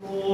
Lord.